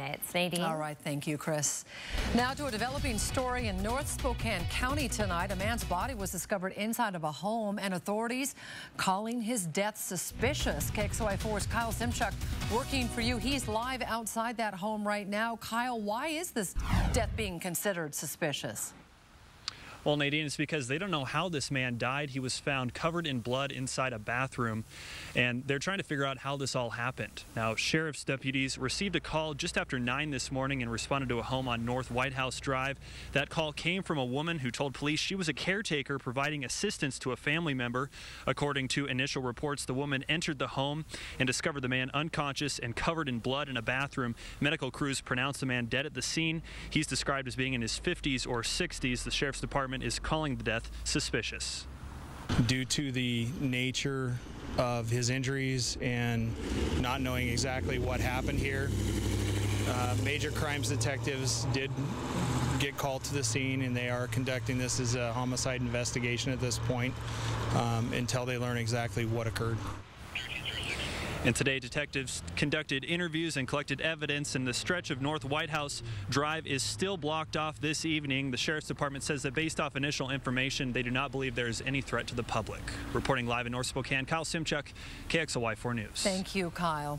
Nadine. All right, thank you, Chris. Now to a developing story in North Spokane County tonight. A man's body was discovered inside of a home and authorities calling his death suspicious. KXLY4's Kyle Simchuk working for you. He's live outside that home right now. Kyle, why is this death being considered suspicious? Well, Nadine, it's because they don't know how this man died. He was found covered in blood inside a bathroom, and they're trying to figure out how this all happened. Now, sheriff's deputies received a call just after 9 this morning and responded to a home on North White House Drive. That call came from a woman who told police she was a caretaker providing assistance to a family member. According to initial reports, the woman entered the home and discovered the man unconscious and covered in blood in a bathroom. Medical crews pronounced the man dead at the scene. He's described as being in his 50s or 60s. The sheriff's department department is calling the death suspicious. Due to the nature of his injuries and not knowing exactly what happened here, uh, major crimes detectives did get called to the scene and they are conducting this as a homicide investigation at this point um, until they learn exactly what occurred. And today, detectives conducted interviews and collected evidence, and the stretch of North White House Drive is still blocked off this evening. The Sheriff's Department says that based off initial information, they do not believe there is any threat to the public. Reporting live in North Spokane, Kyle Simchuk, KXLY 4 News. Thank you, Kyle.